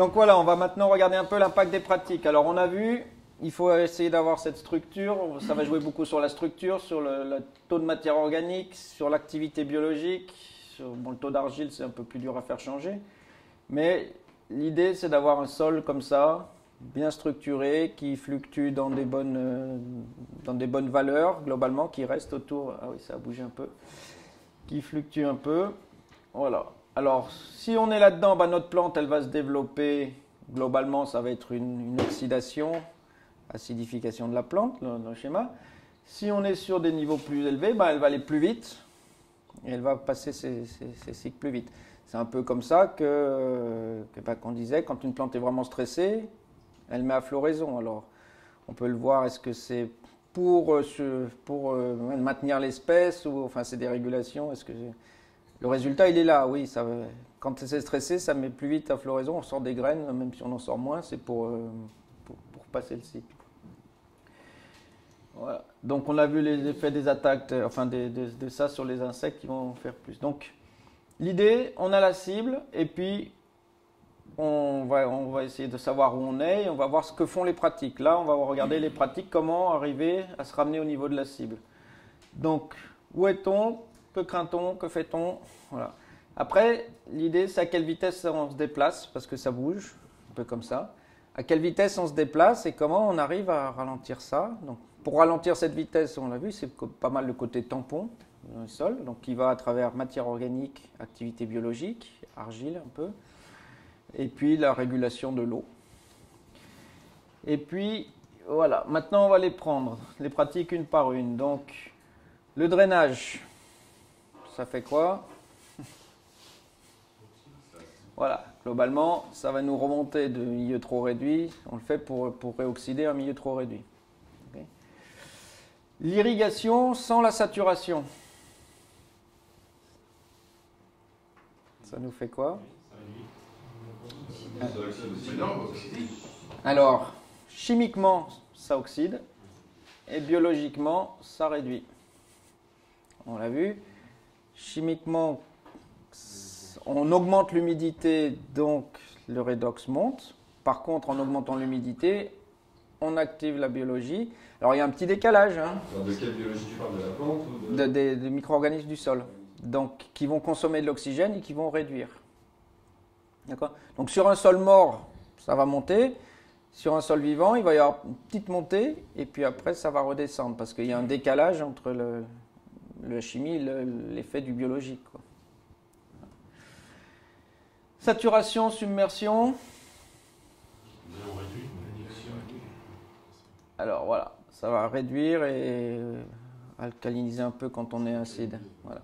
Donc voilà, on va maintenant regarder un peu l'impact des pratiques. Alors on a vu, il faut essayer d'avoir cette structure. Ça va jouer beaucoup sur la structure, sur le, taux de matière organique, sur l'activité biologique. bon, le taux d'argile, c'est un peu plus dur à faire changer. Mais l'idée, c'est d'avoir un sol comme ça, bien structuré, qui fluctue dans des bonnes, euh, dans des bonnes valeurs, globalement, qui reste autour. Ah oui, ça a bougé un peu. Qui fluctue un peu. Voilà. Alors, si on est là-dedans, bah, notre plante, elle va se développer. Globalement, ça va être une oxydation acidification de la plante, dans le schéma. Si on est sur des niveaux plus élevés, ben, elle va aller plus vite et elle va passer ses, cycles plus vite. C'est un peu comme ça que, ben, qu'on disait, quand une plante est vraiment stressée, elle met à floraison. Alors, on peut le voir, est-ce que c'est pour, euh, pour euh, maintenir l'espèce ou enfin c'est des régulations? Est-ce que le résultat il est là Oui, quand c'est stressé, ça met plus vite à floraison. On sort des graines, même si on en sort moins, c'est pour, euh, pour, passer le cycle. Donc on a vu les effets des attaques, enfin de, ça sur les insectes qui vont faire plus. Donc l'idée, on a la cible et puis on va, on va essayer de savoir où on est et on va voir ce que font les pratiques. Là, on va regarder les pratiques, comment arriver à se ramener au niveau de la cible. Donc où est-on? Que craint-on Que fait-on Voilà. Après, l'idée, c'est à quelle vitesse on se déplace, parce que ça bouge, un peu comme ça. À quelle vitesse on se déplace et comment on arrive à ralentir ça. Donc, pour ralentir cette vitesse, on l'a vu, c'est pas mal le côté tampon dans le sol, donc qui va à travers matière organique, activité biologique, argile un peu, et puis la régulation de l'eau. Et puis, voilà, maintenant on va les prendre, les pratiques une par une. Donc, le drainage, ça fait quoi Voilà, globalement, ça va nous remonter de milieu trop réduit. On le fait pour, pour réoxyder un milieu trop réduit. L'irrigation sans la saturation. Ça nous fait quoi Alors, chimiquement, ça oxyde et biologiquement, ça réduit. On l'a vu. Chimiquement, on augmente l'humidité, donc le redox monte. Par contre, en augmentant l'humidité, on active la biologie. Alors il y a un petit décalage. Hein. De quelle biologie tu parles De la plante ou de... des, micro-organismes du sol. Donc qui vont consommer de l'oxygène et qui vont réduire. D'accord? Donc sur un sol mort, ça va monter. Sur un sol vivant, il va y avoir une petite montée et puis après ça va redescendre parce qu'il y a un décalage entre le, la chimie et l'effet du biologique. Saturation, submersion. Alors voilà, ça va réduire et euh, alcaliniser un peu quand on est acide. Voilà.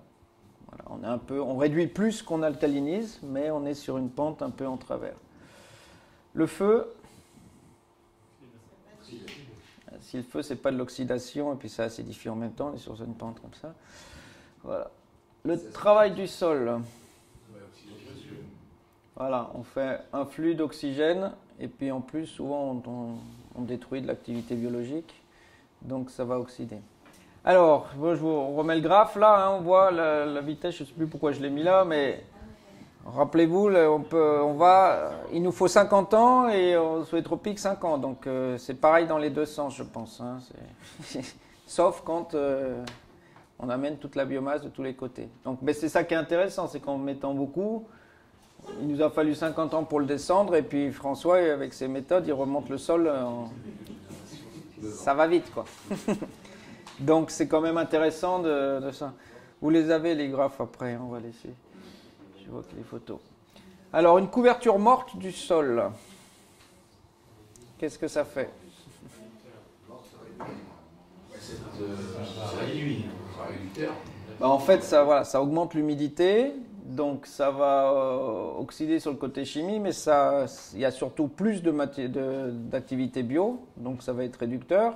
on, est un peu, on réduit plus qu'on alcalinise, mais on est sur une pente un peu en travers. Le feu, si le feu c'est pas de l'oxydation et puis ça acidifie en même temps, on est sur une pente comme ça. Voilà. Le travail du sol. Voilà, on fait un flux d'oxygène et puis en plus souvent on on détruit de l'activité biologique, donc ça va oxyder. Alors, je vous remets le graphe là, hein, on voit la, vitesse, je ne sais plus pourquoi je l'ai mis là, mais rappelez-vous, on, on va, il nous faut 50 ans et sous les tropiques 5 ans, donc euh, c'est pareil dans les deux sens, je pense. Hein, sauf quand euh, on amène toute la biomasse de tous les côtés. Donc, mais c'est ça qui est intéressant, c'est qu'en mettant beaucoup, il nous a fallu 50 ans pour le descendre, et puis François, avec ses méthodes, il remonte le sol. Ça va vite, quoi. Donc c'est quand même intéressant de, ça. Vous les avez, les graphes, après, on va. Je vois que les photos. Alors, une couverture morte du sol. Qu'est-ce que ça fait? Bah, En fait, ça, voilà, ça augmente l'humidité, donc ça va euh, oxyder sur le côté chimie, mais il y a surtout plus d'activité bio, donc ça va être réducteur.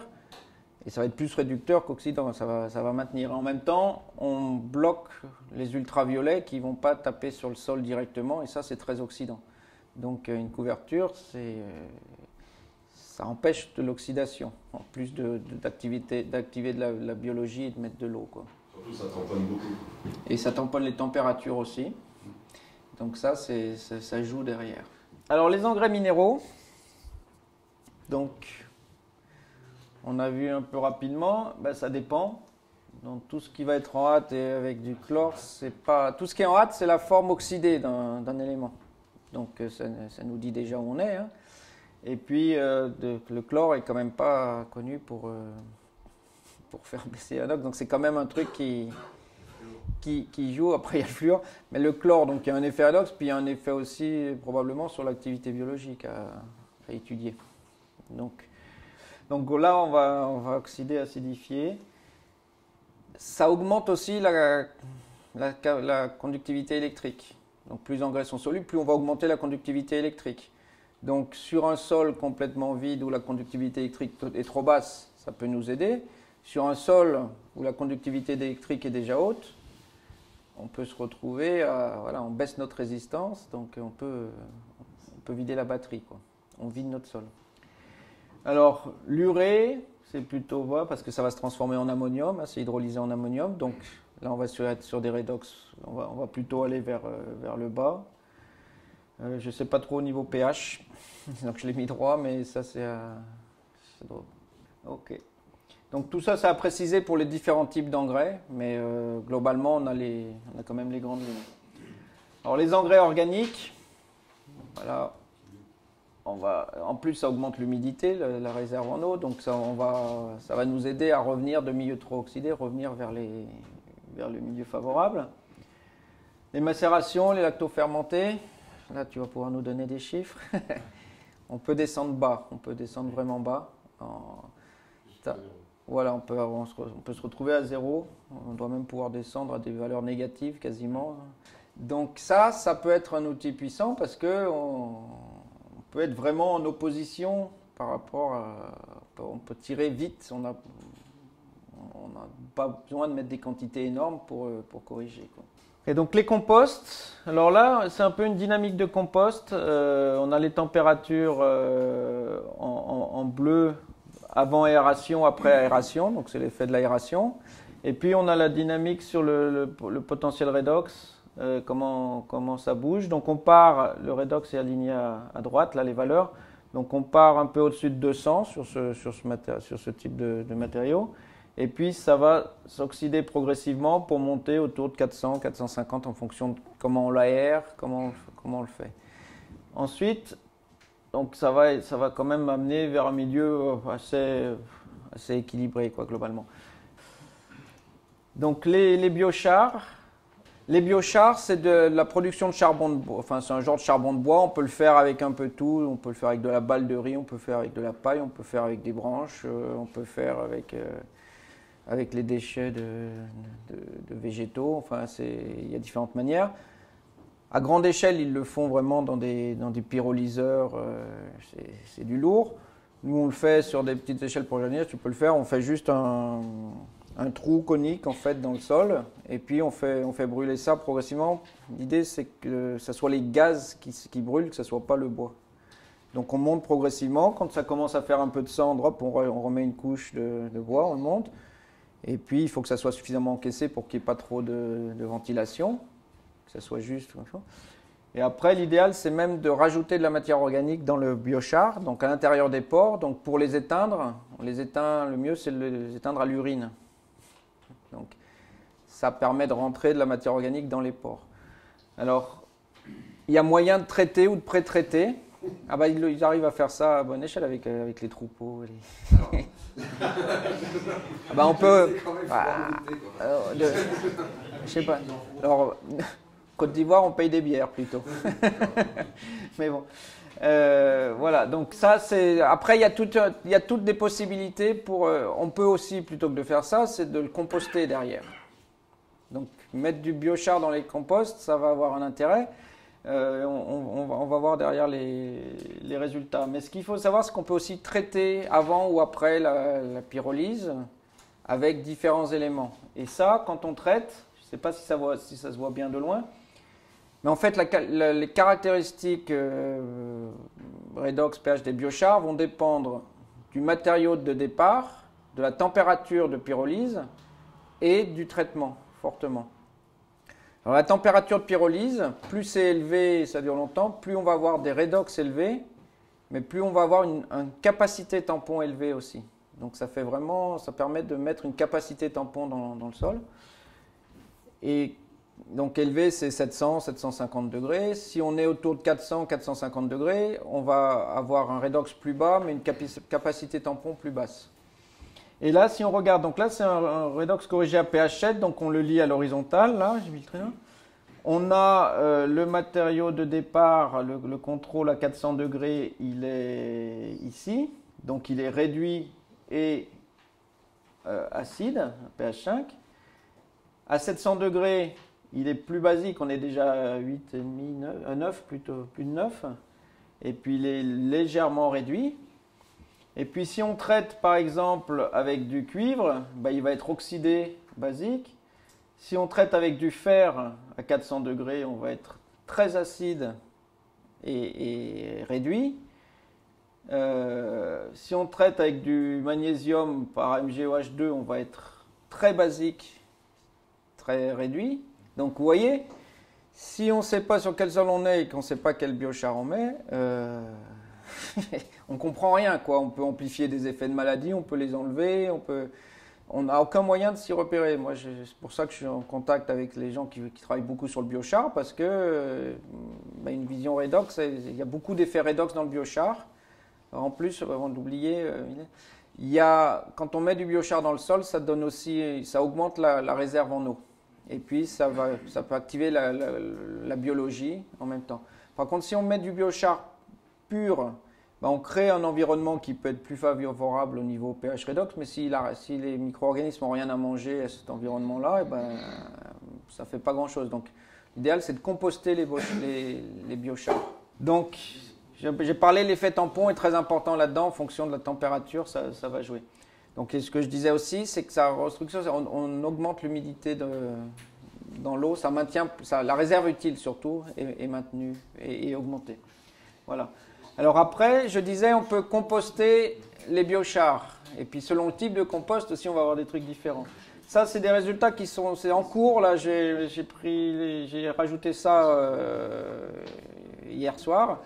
Et ça va être plus réducteur qu'oxydant, ça va, ça va maintenir. En même temps, on bloque les ultraviolets qui ne vont pas taper sur le sol directement, et ça c'est très oxydant. Donc euh, une couverture, euh, ça empêche de l'oxydation, en plus d'activer de, de, la, la, biologie et de mettre de l'eau. Surtout, ça tamponne beaucoup. Et ça tamponne les températures aussi. Donc ça, ça joue derrière. Alors les engrais minéraux, donc on a vu un peu rapidement, ben, ça dépend. Donc tout ce qui va être en hâte et avec du chlore, c'est pas tout ce qui est en hâte, c'est la forme oxydée d'un élément. Donc euh, ça, nous dit déjà où on est. Hein. Et puis euh, le chlore est quand même pas connu pour euh, pour faire baisser un. Donc c'est quand même un truc qui, qui, qui joue. Après il y a le fluor, mais le chlore donc il y a un effet adox, puis il y a un effet aussi probablement sur l'activité biologique à, à, étudier. Donc donc là on va oxyder, acidifier ça augmente aussi la, conductivité électrique. Donc plus engrais sont solubles, plus on va augmenter la conductivité électrique. Donc sur un sol complètement vide où la conductivité électrique est trop basse, ça peut nous aider. Sur un sol où la conductivité électrique est déjà haute, on peut se retrouver, on baisse notre résistance, donc on peut, vider la batterie. On vide notre sol. Alors l'urée, c'est plutôt bas parce que ça va se transformer en ammonium, hein, c'est hydrolysé en ammonium. Donc là, on va sur, être sur des redox, on va, plutôt aller vers, euh, vers le bas. Euh, je ne sais pas trop au niveau pH, donc je l'ai mis droit, mais ça c'est euh. Ok. Donc tout ça, c'est à préciser pour les différents types d'engrais, mais globalement, on a, les, on a quand même les grandes lignes. Alors les engrais organiques, voilà, en plus, ça augmente l'humidité, la, réserve en eau, donc ça, va, nous aider à revenir de milieux trop oxydés, revenir vers, les, vers le milieu favorable. Les macérations, les lactofermentés, là tu vas pouvoir nous donner des chiffres. on peut descendre bas, on peut descendre vraiment bas. Voilà, on peut, se, retrouver à zéro, on doit même pouvoir descendre à des valeurs négatives quasiment. Donc ça, ça peut être un outil puissant parce que peut être vraiment en opposition par rapport à. On peut tirer vite, on n'a on pas besoin de mettre des quantités énormes pour, pour corriger. Et donc les composts, alors là c'est un peu une dynamique de compost. Euh, on a les températures euh, en, bleu avant aération, après aération, donc c'est l'effet de l'aération. Et puis on a la dynamique sur le potentiel redox, euh, comment, comment ça bouge. Donc on part, le redox est aligné à, à, droite, là les valeurs. Donc on part un peu au-dessus de 200 sur ce, sur ce, type de, de matériaux. Et puis ça va s'oxyder progressivement pour monter autour de 400, 450 en fonction de comment on l'aère, comment, comment on le fait. Ensuite, donc ça va, ça va quand même amener vers un milieu assez, assez équilibré quoi, globalement. Donc les, les biochars, les biochars, c'est de la production de charbon de bois. Enfin, c'est un genre de charbon de bois. On peut le faire avec un peu tout. On peut le faire avec de la balle de riz, on peut le faire avec de la paille, on peut le faire avec des branches, euh, on peut le faire avec, euh, avec les déchets de, végétaux. Enfin, il y a différentes manières. À grande échelle, ils le font vraiment dans des, dans des pyrolyseurs. Euh, c'est du lourd. Nous, on le fait sur des petites échelles pour jeunes. Tu peux le faire. On fait juste un, un trou conique en fait dans le sol et puis on fait, brûler ça progressivement. L'idée c'est que ce soit les gaz qui, brûlent, que ce soit pas le bois. Donc on monte progressivement. Quand ça commence à faire un peu de cendre, on, re, on remet une couche de, bois, on monte. Et puis il faut que ça soit suffisamment encaissé pour qu'il n'y ait pas trop de, ventilation, que ça soit juste. Et après, l'idéal, c'est même de rajouter de la matière organique dans le biochar, donc à l'intérieur des pores. Donc pour les éteindre, le mieux c'est de les éteindre à l'urine. Donc, ça permet de rentrer de la matière organique dans les pores. Alors, il y a moyen de traiter ou de pré-traiter. Ah bah, ils, arrivent à faire ça à bonne échelle avec, euh, avec les troupeaux. Les... ah bah, on peut. Bah, alors, de... Je sais pas. Alors, Côte d'Ivoire, on paye des bières plutôt. Mais bon. Euh, voilà, donc ça c'est. Après, il y, a tout, il y a toutes des possibilités pour. Euh, on peut aussi, plutôt que de faire ça, c'est de le composter derrière. Donc, mettre du biochar dans les composts, ça va avoir un intérêt. Euh, on, on, va, voir derrière les, les résultats. Mais ce qu'il faut savoir, c'est qu'on peut aussi traiter avant ou après la, la, pyrolyse avec différents éléments. Et ça, quand on traite, je ne sais pas si ça, voit, si ça se voit bien de loin, mais en fait, les caractéristiques euh, redox pH des biochars vont dépendre du matériau de départ, de la température de pyrolyse et du traitement, fortement. Alors, la température de pyrolyse, plus c'est élevé, ça dure longtemps, plus on va avoir des redox élevés, mais plus on va avoir une, une capacité tampon élevée aussi. Donc ça fait vraiment, ça permet de mettre une capacité tampon dans, dans le sol. Et donc élevé, c'est 700, 750 degrés. Si on est autour de 400, 450 degrés, on va avoir un redox plus bas, mais une capacité tampon plus basse. Et là, si on regarde, donc là, c'est un, redox corrigé à pH 7, donc on le lit à l'horizontale, là, j'ai mis le trait On a euh, le matériau de départ, le, le, contrôle à 400 degrés, il est ici. Donc il est réduit et euh, acide, pH 5. À 700 degrés, il est plus basique, on est déjà à 8,5, 9, 9 plutôt, plus de 9. Et puis il est légèrement réduit. Et puis si on traite par exemple avec du cuivre, bah, il va être oxydé basique. Si on traite avec du fer à 400 degrés, on va être très acide et, réduit. Euh, si on traite avec du magnésium par MgOH2, on va être très basique, très réduit. Donc vous voyez, si on ne sait pas sur quel sol on est et qu'on ne sait pas quel biochar on met, euh, on comprend rien. Quoi. On peut amplifier des effets de maladie, on peut les enlever, on peut... On n'a aucun moyen de s'y repérer. Moi, c'est pour ça que je suis en contact avec les gens qui, travaillent beaucoup sur le biochar, parce que euh, bah, une vision redox, il y a beaucoup d'effets redox dans le biochar. En plus, avant d'oublier, euh, il y a, quand on met du biochar dans le sol, ça donne aussi, ça augmente la réserve en eau. Et puis, ça, va, ça peut activer la, biologie en même temps. Par contre, si on met du biochar pur, ben on crée un environnement qui peut être plus favorable au niveau pH redox, mais si, les micro-organismes n'ont rien à manger à cet environnement-là, eh ben, ça ne fait pas grand-chose. Donc, l'idéal, c'est de composter les, les, biochars. Donc, j'ai parlé, l'effet tampon est très important là-dedans, en fonction de la température, ça va jouer. Donc, ce que je disais aussi, c'est que sa restructure, on, augmente l'humidité dans l'eau, ça maintient, la réserve utile surtout est, maintenue et, augmentée. Voilà. Alors après, je disais, on peut composter les biochars. Et puis selon le type de compost aussi, on va avoir des trucs différents. Ça, c'est des résultats qui sont, c'est en cours. Là, j'ai pris, j'ai rajouté ça euh, hier soir.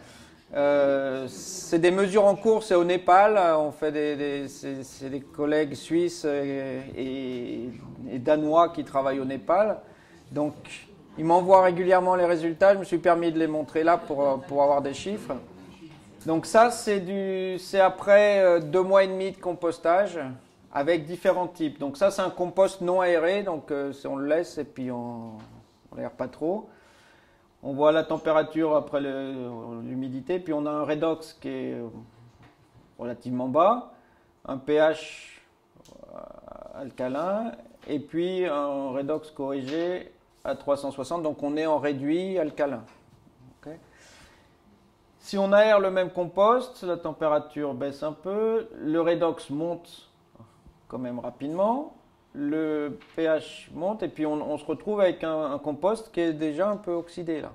Euh, c'est des mesures en cours, c'est au Népal. On fait des, c'est des collègues suisses et, danois qui travaillent au Népal. Donc, ils m'envoient régulièrement les résultats. Je me suis permis de les montrer là pour, pour avoir des chiffres. Donc ça, c'est du, c'est après euh, deux mois et demi de compostage avec différents types. Donc ça, c'est un compost non aéré, donc euh, on le laisse et puis on, on l'aère pas trop. On voit la température après l'humidité, puis on a un redox qui est relativement bas, un pH euh, alcalin, et puis un redox corrigé à 360, donc on est en réduit alcalin. Si on aère le même compost, la température baisse un peu, le redox monte quand même rapidement, le pH monte et puis on, se retrouve avec un, compost qui est déjà un peu oxydé là.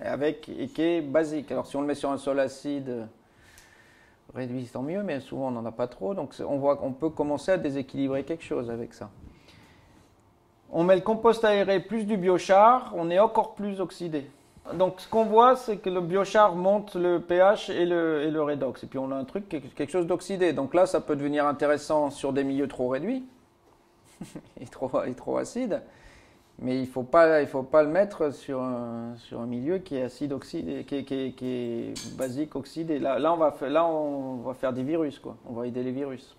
Avec, et qui est basique. Alors si on le met sur un sol acide réduit, tant mieux, mais souvent on n'en a pas trop. Donc on voit qu'on peut commencer à déséquilibrer quelque chose avec ça. On met le compost aéré plus du biochar, on est encore plus oxydé. Donc ce qu'on voit, c'est que le biochar monte le pH et le, et le redox. Et puis on a un truc, quelque chose d'oxydé. Donc là, ça peut devenir intéressant sur des milieux trop réduits. est, trop, est trop acide. Mais il ne faut, pas, faut pas le mettre sur un, sur un milieu qui est acide oxydé, qui est, qui est basique oxydé. Là, là, on va, là, on va faire des virus, quoi. On va aider les virus.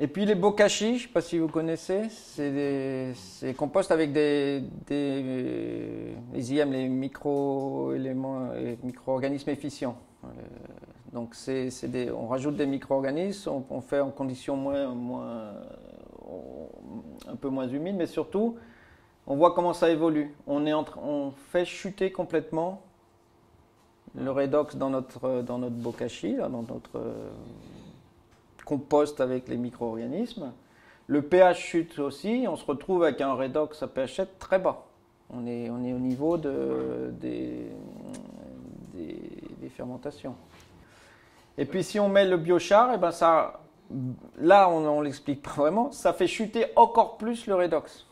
Et puis les bokashi, je ne sais pas si vous connaissez, c'est des compost avec des, des les IM, les micro-organismes efficients. Euh, donc c'est, des, on rajoute des micro-organismes, on, fait en conditions moins, moins, un peu moins humides, mais surtout, on voit comment ça évolue. On, est on fait chuter complètement le redox dans notre, dans notre bokashi, dans notre compost avec les micro-organismes. Le pH chute aussi, on se retrouve avec un redox à pH 7 très bas. On est, on est au niveau de, des, des fermentations. Et puis si on met le biochar, et eh ben là on ne l'explique pas vraiment, ça fait chuter encore plus le redox.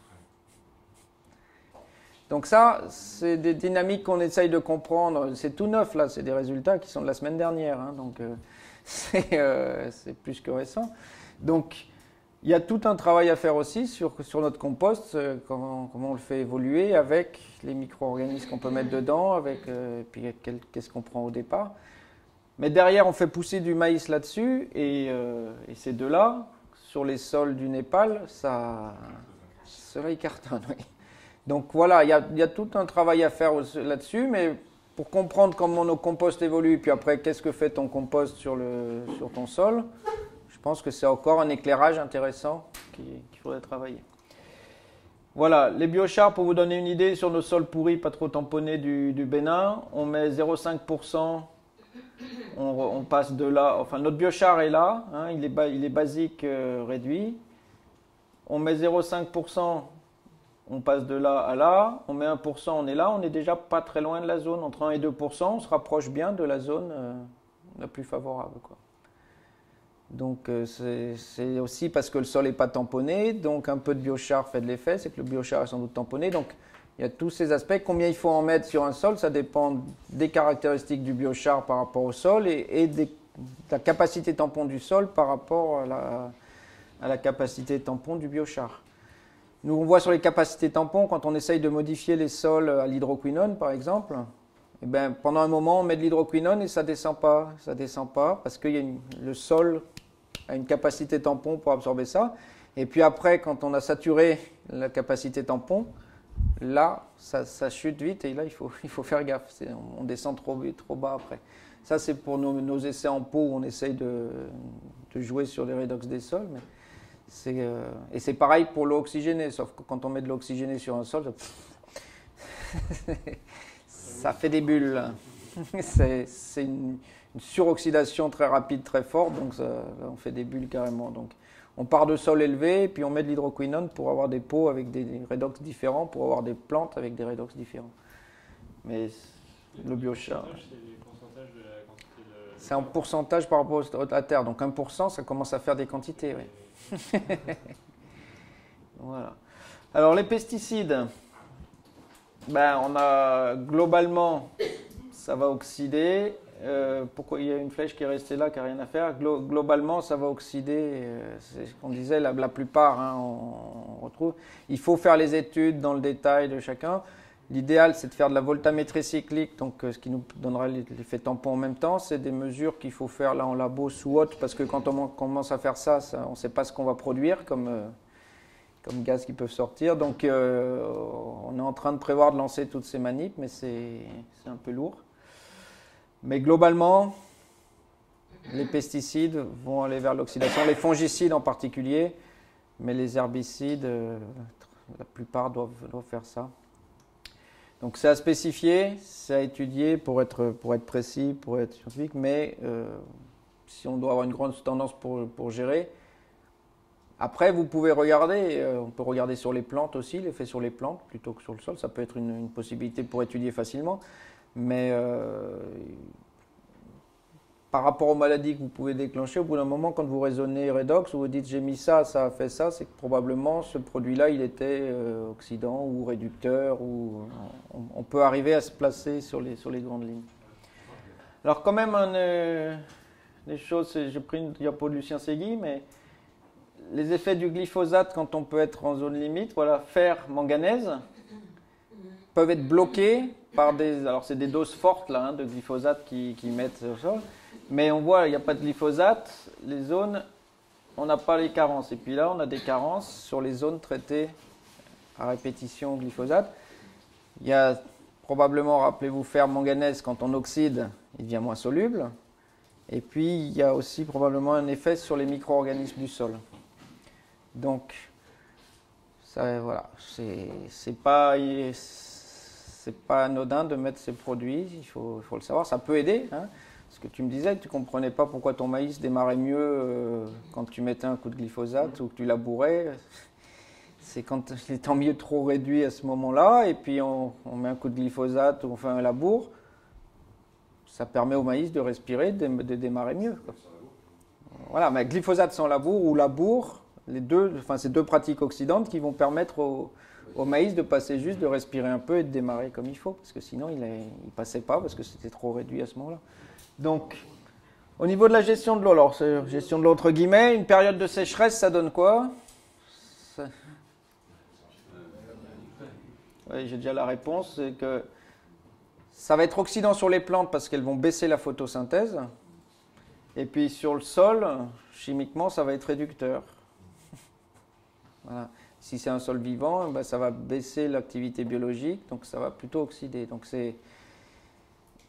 Donc ça, c'est des dynamiques qu'on essaye de comprendre. C'est tout neuf là, c'est des résultats qui sont de la semaine dernière. hein. donc euh, c'est euh, c'est plus que récent. Donc il y a tout un travail à faire aussi sur, sur notre compost, euh, comment, on le fait évoluer avec les micro-organismes qu'on peut mettre dedans, avec euh, puis qu'est-ce qu'on prend au départ. Mais derrière, on fait pousser du maïs là-dessus, et, euh, ces deux-là, sur les sols du Népal, ça, cela ils cartonnent. oui. Donc voilà, il y a, tout un travail à faire là-dessus, mais pour comprendre comment nos composts évoluent, puis après, qu'est-ce que fait ton compost sur, le, sur ton sol, je pense que c'est encore un éclairage intéressant qui- qu'il faudrait travailler. Voilà, les biochars, pour vous donner une idée, sur nos sols pourris, pas trop tamponnés du Bénin, on met 0,5%, on, passe de là, enfin notre biochar est là, hein, il, est il est basique euh, réduit. On met 0,5%, on passe de là à là, on met 1%, on est là, on est déjà pas très loin de la zone, entre 1 et 2%, on se rapproche bien de la zone euh, la plus favorable. Quoi. Donc euh, c'est c'est aussi parce que le sol n'est pas tamponné, donc un peu de biochar fait de l'effet, c'est que le biochar est sans doute tamponné. Donc il y a tous ces aspects. Combien il faut en mettre sur un sol, ça dépend des caractéristiques du biochar par rapport au sol et, de la capacité tampon du sol par rapport à la, capacité tampon du biochar. Nous, on voit sur les capacités tampons, quand on essaye de modifier les sols à l'hydroquinone, par exemple, eh ben, pendant un moment, on met de l'hydroquinone et ça descend pas. Ça descend pas parce que y a le sol a une capacité tampon pour absorber ça. Et puis après, quand on a saturé la capacité tampon, là, ça, chute vite et là, il faut, il faut faire gaffe. On descend trop, trop bas après. Ça, c'est pour nos, essais en pot où on essaye de, de jouer sur les redox des sols. Euh, et c'est pareil pour l'eau oxygénée, sauf que quand on met de l'eau oxygénée sur un sol, ça, fait des bulles. c'est une, une suroxydation très rapide, très forte, donc ça, on fait des bulles carrément. Donc, on part de sol élevé, et puis on met de l'hydroquinone pour avoir des pots avec des, redox différents, pour avoir des plantes avec des redox différents. Mais le biochar. C'est un pourcentage par rapport à la terre. Donc 1%, ça commence à faire des quantités. Oui. voilà. Alors les pesticides, ben, on a globalement, ça va oxyder. Euh, pourquoi il y a une flèche qui est restée là, qui n'a rien à faire? Glo- Globalement, ça va oxyder. euh, c'est ce qu'on disait, la, plupart, hein, on, retrouve. Il faut faire les études dans le détail de chacun. L'idéal, c'est de faire de la voltamétrie cyclique, donc euh, ce qui nous donnera l'effet tampon en même temps. C'est des mesures qu'il faut faire là en labo sous haute, parce que quand on commence à faire ça, on ne sait pas ce qu'on va produire comme, gaz qui peuvent sortir. Donc on est en train de prévoir de lancer toutes ces manips, mais c'est un peu lourd. Mais globalement, les pesticides vont aller vers l'oxydation, les fongicides en particulier, mais les herbicides, euh, la plupart doivent, doivent faire ça. Donc c'est à spécifier, c'est à étudier pour être, pour être précis, pour être scientifique, mais euh, si on doit avoir une grande tendance pour, pour gérer. Après, vous pouvez regarder, euh, on peut regarder sur les plantes aussi, l'effet sur les plantes plutôt que sur le sol, ça peut être une, une possibilité pour étudier facilement, mais euh, par rapport aux maladies que vous pouvez déclencher, au bout d'un moment, quand vous raisonnez redox, ou vous dites j'ai mis ça, ça a fait ça, c'est que probablement ce produit-là, il était euh, oxydant ou réducteur, ou on, peut arriver à se placer sur les, les grandes lignes. Alors quand même, un, euh, choses, j'ai pris une diapo de Lucien Segui, mais les effets du glyphosate quand on peut être en zone limite, voilà, fer, manganèse, peuvent être bloqués alors c'est des doses fortes là, hein, de glyphosate qui, qui mettent au sol, mais on voit il n'y a pas de glyphosate, les zones, on n'a pas les carences, et puis là on a des carences sur les zones traitées à répétition au glyphosate. Il y a probablement, rappelez-vous, fer manganèse quand on oxyde, il devient moins soluble, et puis il y a aussi probablement un effet sur les micro-organismes du sol. Donc, ça, voilà, c'est pas, c'est pas anodin de mettre ces produits, il faut, le savoir. Ça peut aider, hein, parce que tu me disais tu comprenais pas pourquoi ton maïs démarrait mieux euh, quand tu mettais un coup de glyphosate ou que tu labourais. C'est quand il est en milieu trop réduit à ce moment-là, et puis on, met un coup de glyphosate ou on fait un labour, ça permet au maïs de respirer, de, démarrer mieux. Voilà, mais glyphosate sans labour ou labour, les deux, enfin, ces deux pratiques oxydantes qui vont permettre au, au maïs de passer juste, de respirer un peu et de démarrer comme il faut, parce que sinon il ne passait pas, parce que c'était trop réduit à ce moment-là. Donc, au niveau de la gestion de l'eau, alors gestion de l'eau entre guillemets, une période de sécheresse, ça donne quoi? Ça... Oui, j'ai déjà la réponse, c'est que ça va être oxydant sur les plantes parce qu'elles vont baisser la photosynthèse. Et puis sur le sol, chimiquement, ça va être réducteur. Voilà. Si c'est un sol vivant, ben, ça va baisser l'activité biologique, donc ça va plutôt oxyder. Donc c'est,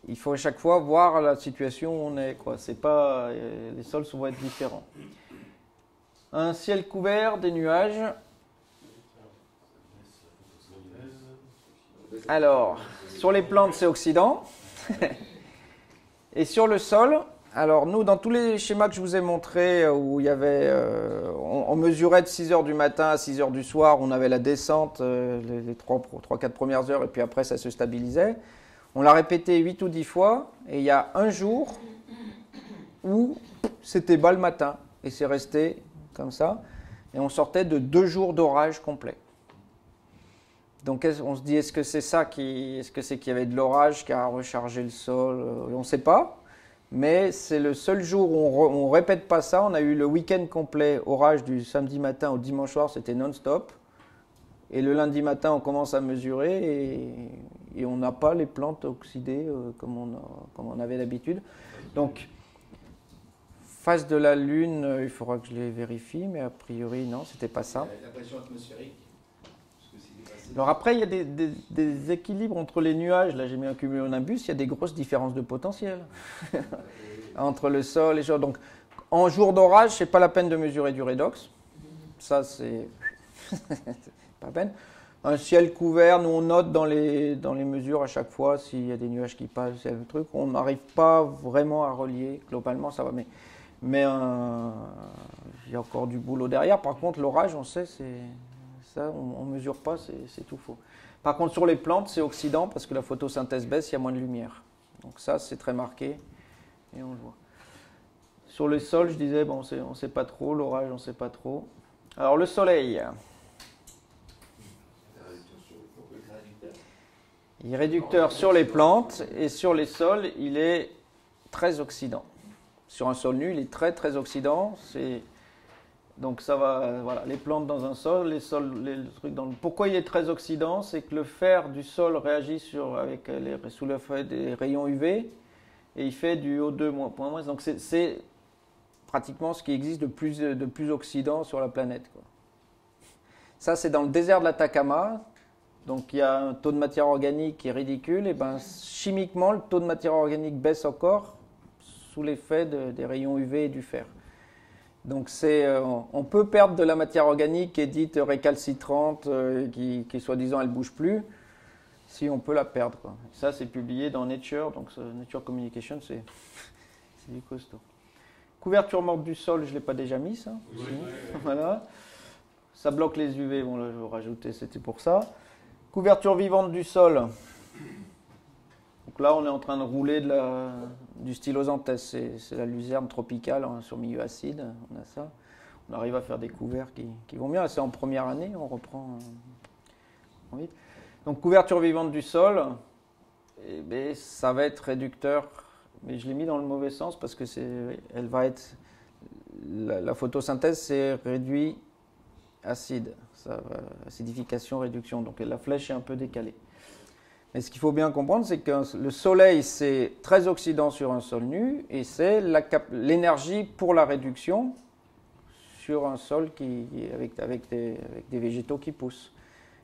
il faut à chaque fois voir la situation où on est. C'est pas, euh, les sols vont être différents. Un ciel couvert, des nuages. Alors, sur les plantes, c'est oxydant. Et sur le sol, alors nous, dans tous les schémas que je vous ai montrés, euh, où il y avait, euh, on, mesurait de 6 heures du matin à 6 heures du soir, on avait la descente euh, les, 3-4 premières heures, et puis après ça se stabilisait. On l'a répété 8 ou 10 fois, et il y a un jour où c'était bas le matin, et c'est resté comme ça, et on sortait de deux jours d'orage complet. Donc on se dit, est-ce que c'est ça qui, est-ce que c'est qu'il y avait de l'orage qui a rechargé le sol On ne sait pas. Mais c'est le seul jour où on, ne répète pas ça. On a eu le week-end complet, orage du samedi matin au dimanche soir, c'était non-stop. Et le lundi matin, on commence à mesurer et, on n'a pas les plantes oxydées euh, comme, on avait d'habitude. Donc, face de la Lune, euh, il faudra que je les vérifie, mais a priori, non, c'était pas ça. La pression atmosphérique alors après, il y a des, équilibres entre les nuages. Là, j'ai mis un cumulonimbus, il y a des grosses différences de potentiel entre le sol et les Donc, en jour d'orage, c'est pas la peine de mesurer du redox. Ça, c'est pas peine. Un ciel couvert, nous on note dans les, dans les mesures à chaque fois s'il y a des nuages qui passent, a le truc. On n'arrive pas vraiment à relier. Globalement, ça va. Mais, mais il y a encore du boulot derrière. Par contre, l'orage, on sait, c'est on ne mesure pas, c'est tout faux. Par contre, sur les plantes, c'est oxydant parce que la photosynthèse baisse, il y a moins de lumière. Donc ça, c'est très marqué et on le voit. Sur le sol, je disais, on ne sait pas trop, l'orage, on ne sait pas trop. Alors le soleil. Il est réducteur sur les plantes et sur les sols, il est très oxydant. Sur un sol nu, il est très très oxydant. Donc ça va, voilà, les plantes dans un sol, les sols, les, trucs dans le... Pourquoi il est très oxydant C'est que le fer du sol réagit sur, avec les, sous l'effet des rayons UV et il fait du O2 moins. Donc c'est pratiquement ce qui existe de plus, de plus oxydant sur la planète. Ça c'est dans le désert de l'Atacama. Donc il y a un taux de matière organique qui est ridicule. Et ben chimiquement le taux de matière organique baisse encore sous l'effet des rayons UV et du fer. Donc c'est, euh, on peut perdre de la matière organique qui est dite récalcitrante, euh, qui, qui soi-disant elle bouge plus, si on peut la perdre. Ça c'est publié dans Nature, donc Nature Communication, c'est, du costaud. Couverture morte du sol, je ne l'ai pas déjà mis ça. voilà. Ça bloque les UV, bon là je vais rajouter, c'était pour ça. Couverture vivante du sol. Donc là on est en train de rouler de la, du stylosanthes, c'est la luzerne tropicale hein, sur milieu acide, on a ça. On arrive à faire des couverts qui, vont bien. C'est en première année, on reprend euh, vite. Donc couverture vivante du sol, eh ben, ça va être réducteur, mais je l'ai mis dans le mauvais sens parce que c'est, elle va être, la, photosynthèse c'est réduit acide, acidification, réduction. Donc la flèche est un peu décalée. Mais ce qu'il faut bien comprendre, c'est que le soleil, c'est très oxydant sur un sol nu et c'est l'énergie pour la réduction sur un sol qui, avec, avec, des, végétaux qui poussent.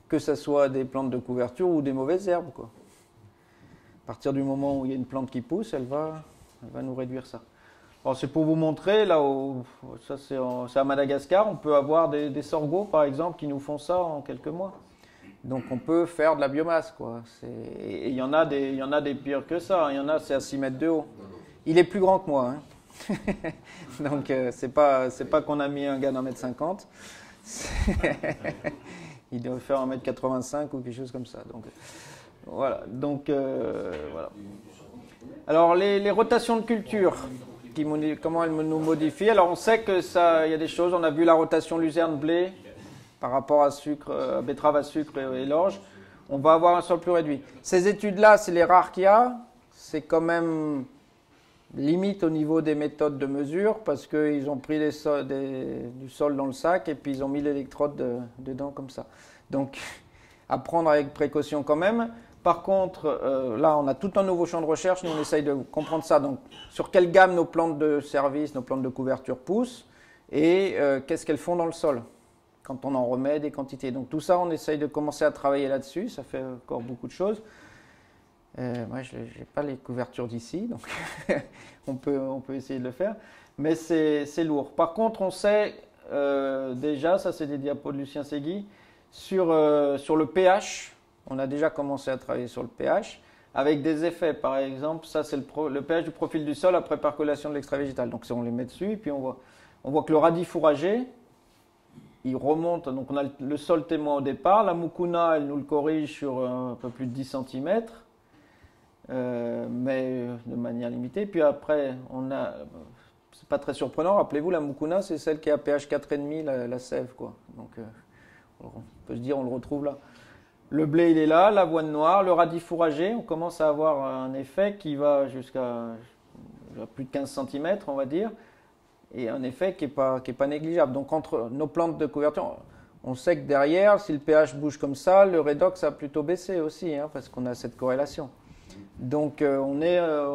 Que ce soit des plantes de couverture ou des mauvaises herbes. À partir du moment où il y a une plante qui pousse, elle va, elle va nous réduire ça. C'est pour vous montrer, là, ça c'est à Madagascar, on peut avoir des, des sorgho par exemple qui nous font ça en quelques mois. Donc on peut faire de la biomasse, quoi. Et il y en a des, il y en a des pires que ça. Il y en a, c'est à 6 mètres de haut. Il est plus grand que moi. Hein. Donc euh, c'est pas, c'est pas qu'on a mis un gars d'un mètre 50. il doit faire un mètre 85 ou quelque chose comme ça. Donc voilà. Donc euh, voilà. Alors les, les, rotations de culture. qui comment elle nous modifie. Alors on sait que ça, il y a des choses. On a vu la rotation luzerne blé par rapport à sucre, euh, betterave à sucre et, l'orge. On va avoir un sol plus réduit. Ces études-là, c'est les rares qu'il y a. C'est quand même limite au niveau des méthodes de mesure parce qu'ils ont pris du sol dans le sac et puis ils ont mis l'électrode de- dedans comme ça. Donc à prendre avec précaution quand même. Par contre, euh, là, on a tout un nouveau champ de recherche. Nous, on essaye de comprendre ça. Donc, sur quelle gamme nos plantes de service, nos plantes de couverture poussent et euh, qu'est-ce qu'elles font dans le sol quand on en remet des quantités. Donc, tout ça, on essaye de commencer à travailler là-dessus. Ça fait encore beaucoup de choses. Euh, moi, je n'ai pas les couvertures d'ici, donc on, peut, on peut essayer de le faire. Mais c'est lourd. Par contre, on sait euh, déjà, ça c'est des diapos de Lucien Segui, sur, euh, sur le pH. On a déjà commencé à travailler sur le pH avec des effets. Par exemple, ça c'est le pH du profil du sol après percolation de l'extrait végétal. Donc on les met dessus et puis on voit, on voit que le radis fourragé, il remonte. Donc on a le, sol témoin au départ. La mucuna, elle nous le corrige sur un peu plus de 10 cm. Euh, mais de manière limitée. Puis après, on a, c'est pas très surprenant. Rappelez-vous, la mucuna, c'est celle qui est à pH 4,5, la, la sève, quoi. Donc, euh, on peut se dire, on le retrouve là. Le blé, il est là, l'avoine noire, le radis fourragé, on commence à avoir un effet qui va jusqu'à plus de 15 cm, on va dire, et un effet qui n'est pas, pas négligeable. Donc, entre nos plantes de couverture, on sait que derrière, si le pH bouge comme ça, le redox a plutôt baissé aussi, hein, parce qu'on a cette corrélation. Donc euh, on, est, euh,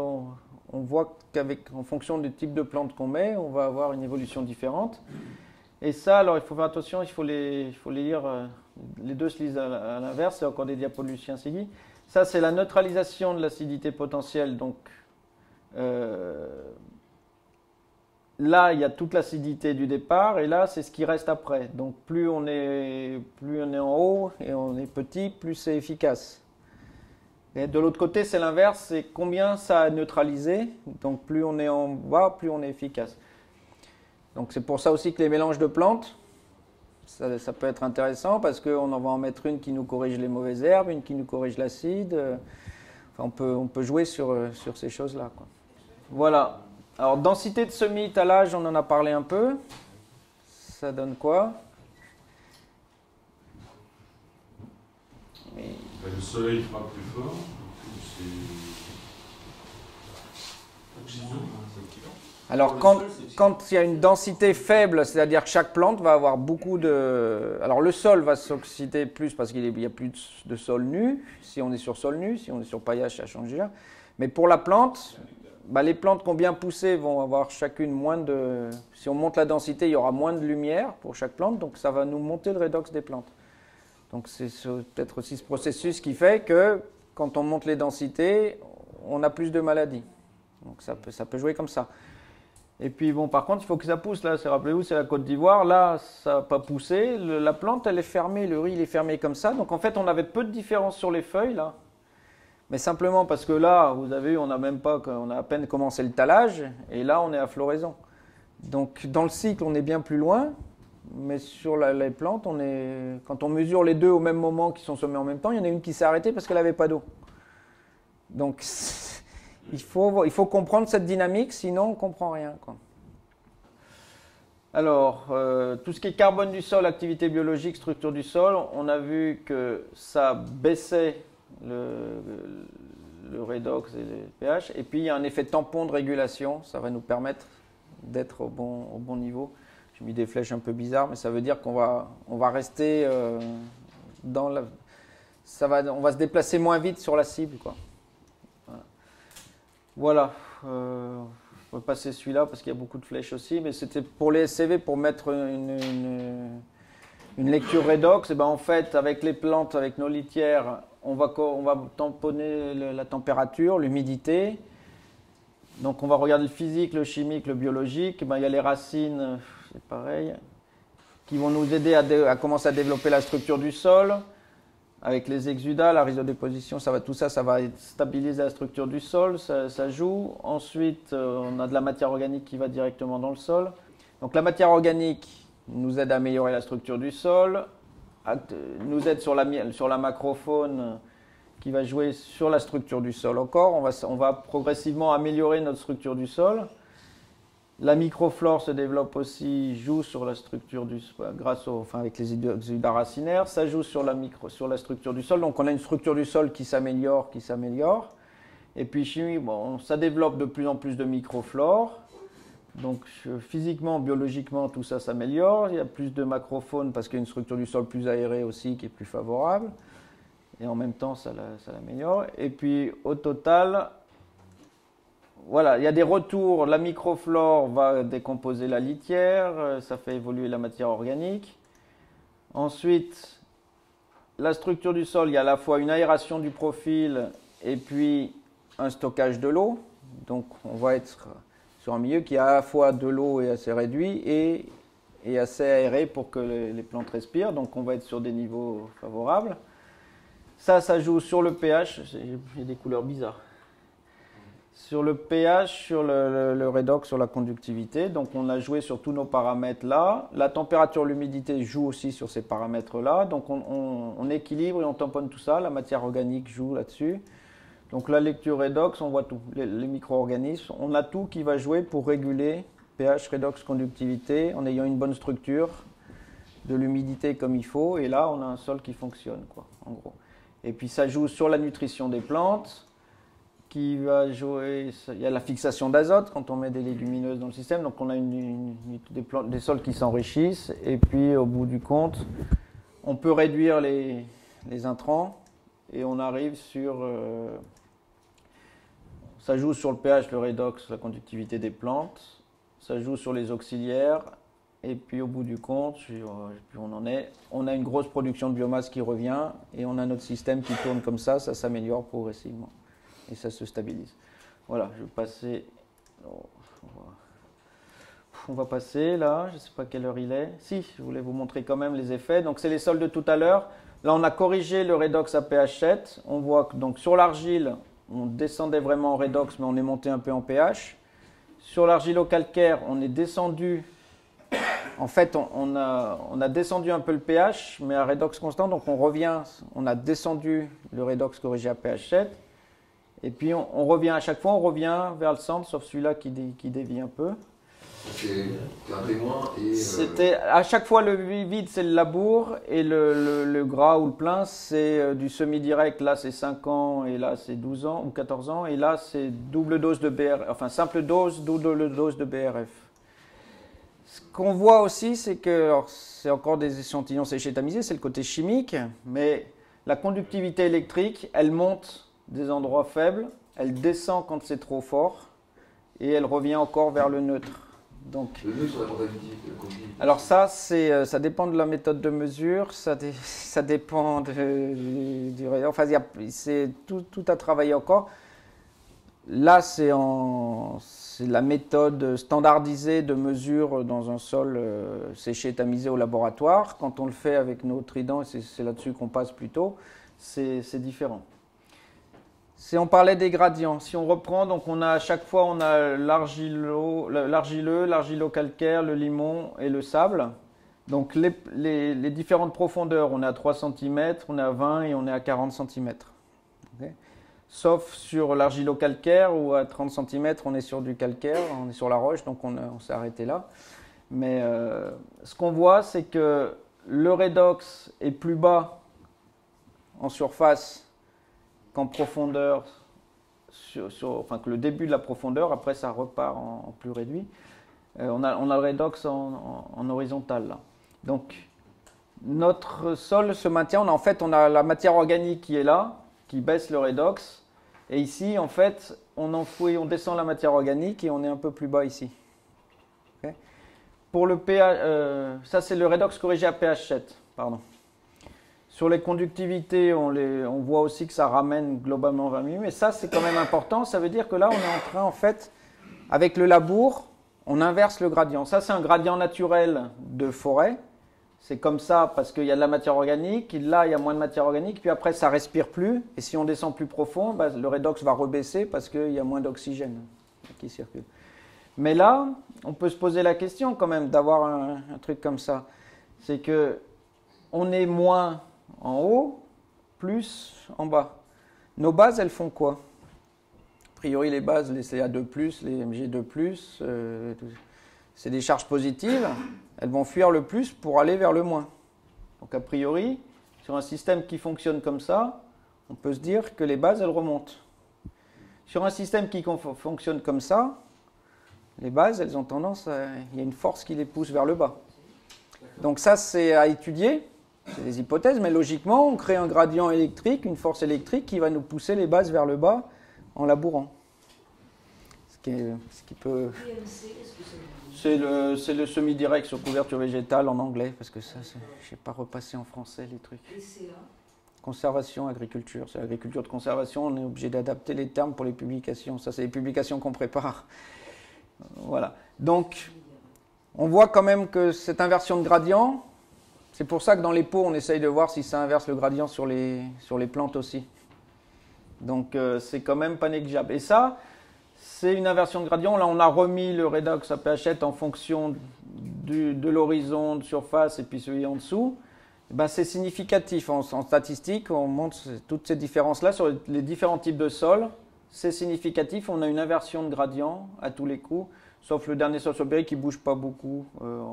on, voit qu'avec, en fonction du type de plante qu'on met, on va avoir une évolution différente. Et ça, alors il faut faire attention, il faut les, il faut les lire, euh, les deux se lisent à, l'inverse, c'est encore des diapos de Lucien Segui. Ça, c'est la neutralisation de l'acidité potentielle. Donc là, il y a toute l'acidité du départ, et là, c'est ce qui reste après. Donc plus on est, plus on est en haut et on est petit, plus c'est efficace. Et de l'autre côté, c'est l'inverse, c'est combien ça a neutralisé. Donc plus on est en bas, plus on est efficace. Donc c'est pour ça aussi que les mélanges de plantes, ça, peut être intéressant parce qu'on en va en mettre une qui nous corrige les mauvaises herbes, une qui nous corrige l'acide. Enfin, on, peut, on peut jouer sur, sur ces choses-là. Voilà. Alors densité de semi-étalage, on en a parlé un peu. Ça donne quoi? Mais- le soleil frappe plus fort. Alors quand, quand il y a une densité faible, c'est-à-dire que chaque plante va avoir beaucoup de... Alors le sol va s'oxyder plus parce qu'il n'y a plus de, de sol nu, si on est sur sol nu, si on est sur paillage, ça change déjà. Mais pour la plante, bah, les plantes qui ont bien poussé vont avoir chacune moins de... Si on monte la densité, il y aura moins de lumière pour chaque plante, donc ça va nous monter le redox des plantes. Donc c'est ce- peut-être aussi ce processus qui fait que quand on monte les densités, on a plus de maladies. Donc ça peut, ça peut jouer comme ça. Et puis bon, par contre, il faut que ça pousse. Là, rappelez-vous, c'est la Côte d'Ivoire. Là, ça n'a pas poussé. La plante, elle est fermée. Le riz, il est fermé comme ça. Donc en fait, on avait peu de différence sur les feuilles là. Mais simplement parce que là, vous avez vu, on n'a même pas, on a à peine commencé le talage, et là, on est à floraison. Donc dans le cycle, on est bien plus loin. Mais sur les plantes, on est, quand on mesure les deux au même moment qui sont semées en même temps, il y en a une qui s'est arrêtée parce qu'elle n'avait pas d'eau. Donc il faut, il faut comprendre cette dynamique, sinon on ne comprend rien. Alors, euh, tout ce qui est carbone du sol, activité biologique, structure du sol, on a vu que ça baissait le, le redox et le pH. Et puis il y a un effet tampon de régulation, ça va nous permettre d'être au bon, au bon niveau. J'ai mis des flèches un peu bizarres, mais ça veut dire qu'on va, on va rester euh, dans la. Ça va, on va se déplacer moins vite sur la cible. Quoi. Voilà. Voilà. Euh, on va passer celui-là parce qu'il y a beaucoup de flèches aussi, mais c'était pour les SCV pour mettre une, une, une lecture redox. Et ben en fait, avec les plantes, avec nos litières, on va, va tamponner la température, l'humidité. Donc on va regarder le physique, le chimique, le biologique. Ben, il y a les racines, c'est pareil, qui vont nous aider à commencer à développer la structure du sol. Avec les exudats, la rhizodéposition, ça va, tout ça, ça va stabiliser la structure du sol, ça, ça joue. Ensuite, euh, on a de la matière organique qui va directement dans le sol. Donc la matière organique nous aide à améliorer la structure du sol, nous aide sur la, sur la macrofaune euh, qui va jouer sur la structure du sol encore. On va, progressivement améliorer notre structure du sol. La microflore se développe aussi, joue sur la structure du grâce au, enfin avec les oxydes racinaires, ça joue sur la, micro, sur la structure du sol. Donc on a une structure du sol qui s'améliore, qui s'améliore. Et puis chimie, bon, ça développe de plus en plus de microflore. Donc physiquement, biologiquement, tout ça s'améliore. Il y a plus de macrofaune parce qu'il y a une structure du sol plus aérée aussi qui est plus favorable. Et en même temps, ça l'améliore. Et puis au total, voilà, il y a des retours. La microflore va décomposer la litière, euh, ça fait évoluer la matière organique. Ensuite, la structure du sol, il y a à la fois une aération du profil et puis un stockage de l'eau. Donc on va être sur un milieu qui a à la fois de l'eau et assez réduit et, assez aéré pour que les plantes respirent. Donc on va être sur des niveaux favorables. Ça, ça joue sur le pH. J'ai des couleurs bizarres sur le pH, sur le, redox, sur la conductivité. Donc on a joué sur tous nos paramètres là. La température, l'humidité joue aussi sur ces paramètres là. Donc on, équilibre et on tamponne tout ça. La matière organique joue là-dessus. Donc la lecture redox, on voit tout. Les, micro-organismes, on a tout qui va jouer pour réguler pH, redox, conductivité en ayant une bonne structure, de l'humidité comme il faut. Et là, on a un sol qui fonctionne, quoi, en gros. Et puis ça joue sur la nutrition des plantes qui va jouer. Il y a la fixation d'azote quand on met des légumineuses dans le système, donc on a des, sols qui s'enrichissent, et puis au bout du compte, on peut réduire les, les intrants et on arrive sur. Euh, ça joue sur le pH, le redox, la conductivité des plantes, ça joue sur les auxiliaires, et puis au bout du compte, on en est, on a une grosse production de biomasse qui revient, et on a notre système qui tourne comme ça, ça s'améliore progressivement et ça se stabilise. Voilà, je vais passer. On va passer là, je ne sais pas quelle heure il est. Si, je voulais vous montrer quand même les effets. Donc c'est les sols de tout à l'heure. Là, on a corrigé le redox à pH 7. On voit que donc sur l'argile, on descendait vraiment en redox, mais on est monté un peu en pH. Sur l'argilo-calcaire, on est descendu. En fait, on, a, descendu un peu le pH, mais à redox constant. Donc on revient, on a descendu le redox corrigé à pH 7. Et puis on, revient à chaque fois, on revient vers le centre, sauf celui-là qui, qui dévie un peu. C'était euh, à chaque fois le vide c'est le labour et le, le, gras ou le plein c'est euh, du semi-direct. Là c'est 5 ans et là c'est 12 ans ou 14 ans et là c'est double dose de BRF, enfin simple dose, double dose de BRF. Ce qu'on voit aussi c'est que c'est encore des échantillons séchés tamisés, c'est le côté chimique, mais la conductivité électrique elle monte des endroits faibles, elle descend quand c'est trop fort et elle revient encore vers le neutre. Donc, le neutre sur la Alors ça, c'est, euh, ça dépend de la méthode de mesure, ça, ça dépend de, du... Enfin, c'est tout, tout à travailler encore. Là, c'est, en, c'est la méthode standardisée de mesure dans un sol euh, séché tamisé au laboratoire. Quand on le fait avec nos tridents, c'est, c'est là-dessus qu'on passe plutôt, c'est différent. On parlait des gradients, si on reprend, donc on a à chaque fois on a l'argileux, l'argilo-calcaire, le limon et le sable. Donc les, différentes profondeurs, on est à 3 cm, on est à 20 et on est à 40 cm. Sauf sur l'argilo-calcaire où à 30 cm on est sur du calcaire, on est sur la roche, donc on, s'est arrêté là. Mais euh, ce qu'on voit, c'est que le redox est plus bas en surface qu'en profondeur, enfin que le début de la profondeur, après ça repart en, plus réduit. Euh, on, a, on, a, le redox en, horizontal là. Donc notre sol se maintient. On a, en fait, on a la matière organique qui est là, qui baisse le redox. Et ici, en fait, on enfouit, on descend la matière organique et on est un peu plus bas ici. Pour le pH, euh, ça c'est le redox corrigé à pH 7, pardon. Sur les conductivités, on, les, on voit aussi que ça ramène globalement 20 mm, mais ça c'est quand même important. Ça veut dire que là on est en train, en fait, avec le labour, on inverse le gradient. Ça c'est un gradient naturel de forêt. C'est comme ça parce qu'il y a de la matière organique, là il y a moins de matière organique, puis après ça respire plus, et si on descend plus profond, bah, le redox va rebaisser parce qu'il y a moins d'oxygène qui circule. Mais là, on peut se poser la question quand même d'avoir un, un, truc comme ça. C'est que on est moins en haut plus en bas. Nos bases, elles font quoi? A priori, les bases, les CA2+, les MG2+, euh, c'est des charges positives, elles vont fuir le plus pour aller vers le moins. Donc a priori, sur un système qui fonctionne comme ça, on peut se dire que les bases, elles remontent. Sur un système qui fonctionne comme ça, les bases, elles ont tendance à... Il y a une force qui les pousse vers le bas. Donc ça, c'est à étudier. C'est des hypothèses, mais logiquement, on crée un gradient électrique, une force électrique qui va nous pousser les bases vers le bas en labourant. Ce qui, ce qui peut... C'est le, le semi-direct sur couverture végétale en anglais, parce que ça, je n'ai pas repassé en français les trucs. Conservation, agriculture. C'est l'agriculture de conservation, on est obligé d'adapter les termes pour les publications. Ça, c'est les publications qu'on prépare. Voilà. Donc, on voit quand même que cette inversion de gradient, c'est pour ça que dans les pots, on essaye de voir si ça inverse le gradient sur les, sur les plantes aussi. Donc, euh, c'est quand même pas négligeable. Et ça, c'est une inversion de gradient. Là, on a remis le redox à en fonction de l'horizon de surface et puis celui en dessous. Ben, c'est significatif. En, statistique, on montre toutes ces différences-là sur les différents types de sols. C'est significatif. On a une inversion de gradient à tous les coups, sauf le dernier sol sur qui ne bouge pas beaucoup euh,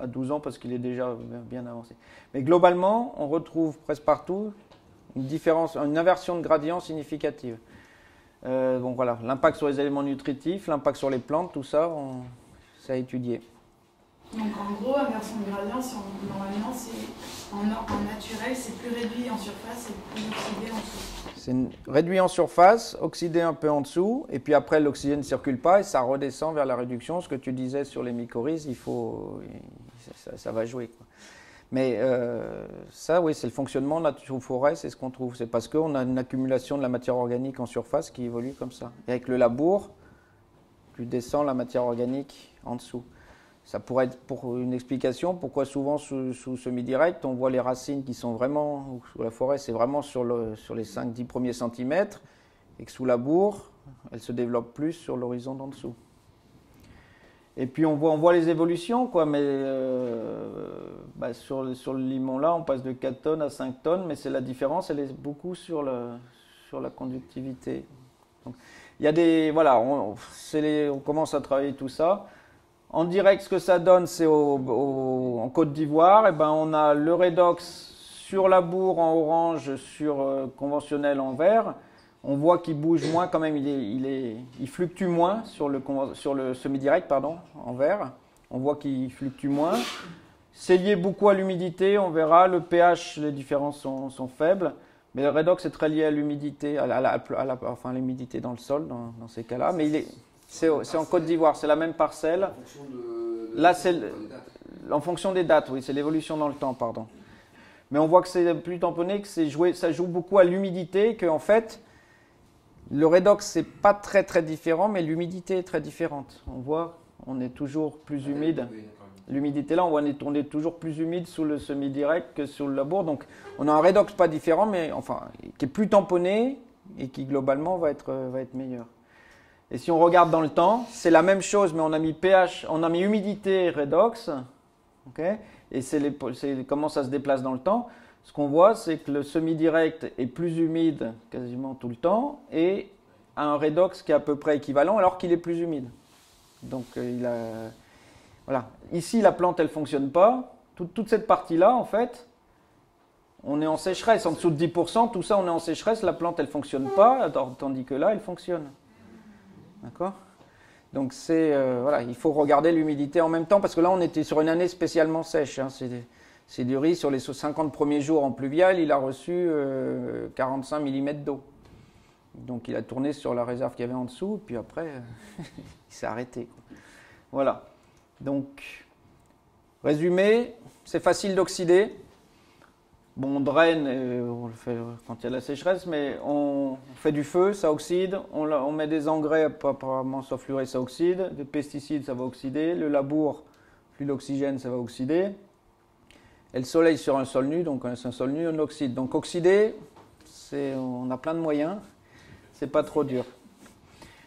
à 12 ans parce qu'il est déjà bien avancé. Mais globalement, on retrouve presque partout une, différence, une inversion de gradient significative. Euh, bon voilà, l'impact sur les éléments nutritifs, l'impact sur les plantes, tout ça, c'est à étudier. Donc en gros, inversion de gradient, normalement, c'est en, naturel, c'est plus réduit en surface et plus oxydé en dessous. C'est réduit en surface, oxydé un peu en dessous, et puis après l'oxygène ne circule pas et ça redescend vers la réduction. Ce que tu disais sur les mycorhizes, il faut, ça, va jouer. Mais euh, ça, oui, c'est le fonctionnement de la forêt, c'est ce qu'on trouve. C'est parce qu'on a une accumulation de la matière organique en surface qui évolue comme ça. Et avec le labour, tu descends la matière organique en dessous. Ça pourrait être pour une explication pourquoi souvent sous, semi-direct, on voit les racines qui sont vraiment, sous la forêt, c'est vraiment sur, sur les 5-10 premiers centimètres, et que sous labour, elles se développent plus sur l'horizon d'en dessous. Et puis on voit, on voit les évolutions, quoi, mais euh, bah, sur, sur le limon là, on passe de 4 tonnes à 5 tonnes, mais c'est la différence, elle est beaucoup sur, le, sur la conductivité. il y a des. Voilà, on, les, on, commence à travailler tout ça. En direct, ce que ça donne, c'est au, en Côte d'Ivoire, et ben on a le redox sur la bourre en orange, sur euh, conventionnel en vert on voit qu'il bouge moins quand même, il, est, il, est, il fluctue moins sur le, sur le semi-direct pardon, en vert. On voit qu'il fluctue moins. C'est lié beaucoup à l'humidité, on verra. Le pH, les différences sont, sont faibles. Mais le redox est très lié à l'humidité, à, la, enfin l'humidité dans le sol dans, dans ces cas-là. Mais il est, c'est, en Côte d'Ivoire, c'est la même parcelle. En fonction Là, c'est en fonction des dates, oui, c'est l'évolution dans le temps, pardon. Mais on voit que c'est plus tamponné, que c'est joué, ça joue beaucoup à l'humidité, qu'en fait, le redox, c'est pas très très différent, mais l'humidité est très différente. On voit, on est toujours plus humide. L'humidité là, on voit, on est toujours plus humide sous le semi-direct que sous le labour. Donc, on a un redox pas différent, mais enfin, qui est plus tamponné et qui globalement va être, va être meilleur. Et si on regarde dans le temps, c'est la même chose, mais on a mis pH, on a mis humidité redox, ok? Et c'est comment ça se déplace dans le temps ce qu'on voit, c'est que le semi-direct est plus humide quasiment tout le temps et a un redox qui est à peu près équivalent alors qu'il est plus humide. Donc euh, il a... Voilà. Ici, la plante, elle ne fonctionne pas. Toute, cette partie-là, en fait, on est en sécheresse. En dessous de 10%, tout ça, on est en sécheresse. La plante, elle ne fonctionne pas, tandis que là, elle fonctionne. D'accord? Donc c'est... Euh, voilà, il faut regarder l'humidité en même temps parce que là, on était sur une année spécialement sèche. Hein. C'est du riz, sur les 50 premiers jours en pluvial, il a reçu 45 euh, mm d'eau. Donc il a tourné sur la réserve qu'il y avait en dessous, puis après, il s'est arrêté. Voilà. Donc, résumé, c'est facile d'oxyder. Bon, on draine, on le fait quand il y a la sécheresse, mais on fait du feu, ça oxyde. On, on met des engrais, apparemment sulfurés, ça oxyde. Des pesticides, ça va oxyder. Le labour, plus d'oxygène, ça va oxyder. Et le soleil sur un sol nu, donc un sol nu, on oxyde. Donc oxyder, on a plein de moyens, c'est pas trop dur.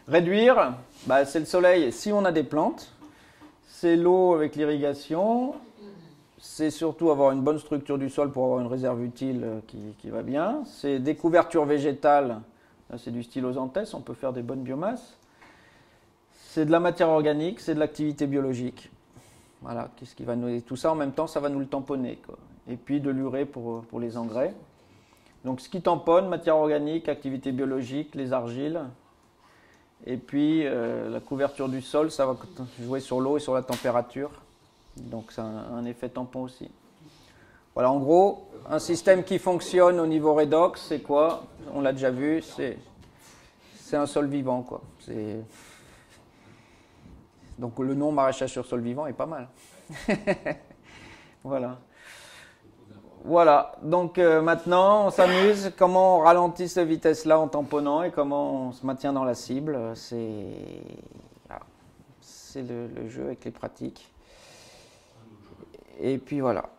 Réduire, bah, c'est le soleil si on a des plantes, c'est l'eau avec l'irrigation, c'est surtout avoir une bonne structure du sol pour avoir une réserve utile euh, qui, va bien, c'est des couvertures végétales, c'est du stylosantès, on peut faire des bonnes biomasses. c'est de la matière organique, c'est de l'activité biologique. Voilà, qu'est-ce qui va nous. Tout ça en même temps, ça va nous le tamponner. quoi. Et puis de l'urée pour, pour les engrais. Donc ce qui tamponne, matière organique, activité biologique, les argiles. Et puis euh, la couverture du sol, ça va jouer sur l'eau et sur la température. Donc c'est un, un effet tampon aussi. Voilà, en gros, un système qui fonctionne au niveau redox, c'est quoi? On l'a déjà vu, c'est c'est un sol vivant, quoi. C'est donc le nom maraîchage sur sol vivant est pas mal. voilà. Voilà, donc euh, maintenant on s'amuse, comment on ralentit cette vitesse-là en tamponnant et comment on se maintient dans la cible? C'est le, le jeu avec les pratiques. Et puis voilà.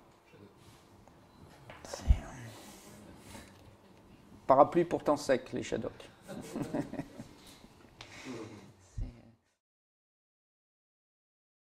Parapluie pourtant sec, les Shadocks.